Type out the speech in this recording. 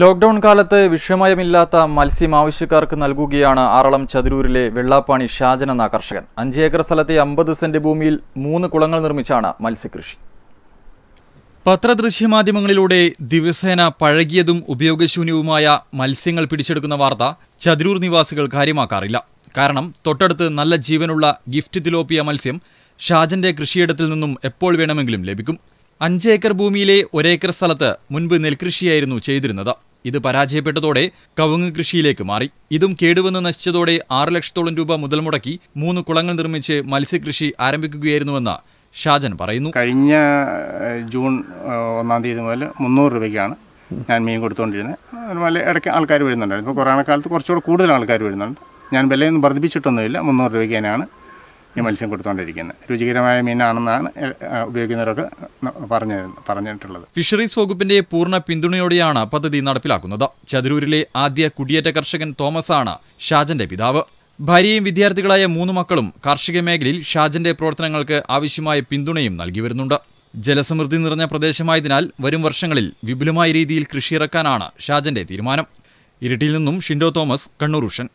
Lockdown കാലത്ത് വിഷമയമില്ലാത്ത മത്സ്യം ആവശ്യക്കാർക്ക് നൽകുകയാണ് ആറളം ചതിരൂരിലെ വെള്ളാപ്പാണി ഷാജൻ എന്ന കർഷകൻ. അഞ്ച് ഏക്കർ സ്ഥലത്തെ അമ്പത് സെന്റ് ഭൂമിയിൽ മൂന്ന് കുളങ്ങൾ നിർമ്മിച്ചാണ് മത്സ്യകൃഷി. പത്രദൃശ്യമാധ്യമങ്ങളിലൂടെ ദിവസേന പഴകിയതും ഉപയോഗശൂന്യവുമായ മത്സ്യങ്ങൾ പിടിച്ചെടുക്കുന്ന വാർത്ത ചതിരൂർ നിവാസികൾ കാര്യമാക്കാറില്ല. കാരണം തൊട്ടടുത്ത് നല്ല ജീവനുള്ള ഗിഫ്റ്റ് തിലോപ്പിയ മത്സ്യം ഷാജന്റെ കൃഷിയിടത്തിൽ നിന്നും എപ്പോൾ വേണമെങ്കിലും ലഭിക്കും. അഞ്ച് ഏക്കർ ഭൂമിയിലെ ഒരേക്കർ സ്ഥലത്ത് മുൻപ് നെൽകൃഷിയായിരുന്നു ചെയ്തിരുന്നത്. ഇത് പരാജയപ്പെട്ടതോടെ കവുങ്ങ് കൃഷിയിലേക്ക് മാറി. ഇതും കേടുവന്ന് നശിച്ചതോടെ ആറ് ലക്ഷത്തോളം രൂപ മുതൽ മുടക്കി മൂന്ന് കുളങ്ങൾ നിർമ്മിച്ച് മത്സ്യകൃഷി ആരംഭിക്കുകയായിരുന്നുവെന്ന് ഷാജൻ പറയുന്നു. കഴിഞ്ഞ ജൂൺ ഒന്നാം തീയതി മുതൽ മുന്നൂറ് രൂപയ്ക്കാണ് ഞാൻ മീൻ കൊടുത്തുകൊണ്ടിരുന്നത് അതുപോലെ ഇടയ്ക്ക് ആൾക്കാർ വരുന്നുണ്ടായിരുന്നു. ഇപ്പോൾ കൊറോണ കാലത്ത് കുറച്ചുകൂടെ കൂടുതൽ ആൾക്കാർ വരുന്നുണ്ട്. ഞാൻ വിലയൊന്നും വർദ്ധിപ്പിച്ചിട്ടൊന്നുമില്ല. മുന്നൂറ് രൂപയ്ക്ക് തന്നെയാണ് ഈ മത്സ്യം കൊടുത്തുകൊണ്ടിരിക്കുന്നത് രുചികരമായ മീനാണെന്നാണ് ഉപയോഗിക്കുന്നവരൊക്കെ പറഞ്ഞു പറഞ്ഞിട്ടുള്ളത്. ഫിഷറീസ് വകുപ്പിന്റെ പൂർണ പിന്തുണയോടെയാണ് പദ്ധതി നടപ്പിലാക്കുന്നത്. ചതുരൂരിലെ ആദ്യ കുടിയേറ്റ കർഷകൻ തോമസ് ആണ് ഷാജന്റെ പിതാവ്. ഭാര്യയും വിദ്യാർത്ഥികളായ മൂന്ന് മക്കളും കാർഷിക മേഖലയിൽ ഷാജന്റെ പ്രവർത്തനങ്ങൾക്ക് ആവശ്യമായ പിന്തുണയും നൽകി വരുന്നുണ്ട്. ജലസമൃദ്ധി നിറഞ്ഞ പ്രദേശമായതിനാൽ വരും വർഷങ്ങളിൽ വിപുലമായ രീതിയിൽ കൃഷിയിറക്കാനാണ് ഷാജന്റെ തീരുമാനം. ഇരിട്ടിയിൽ നിന്നും ഷിൻഡോ തോമസ് കണ്ണൂർ ഉഷൻ.